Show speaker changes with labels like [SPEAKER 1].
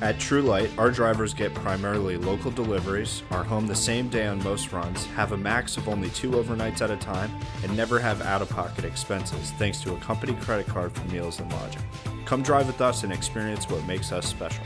[SPEAKER 1] At Trulite, our drivers get primarily local deliveries, are home the same day on most runs, have a max of only two overnights at a time, and never have out of pocket expenses thanks to a company credit card for meals and lodging. Come drive with us and experience what makes us special.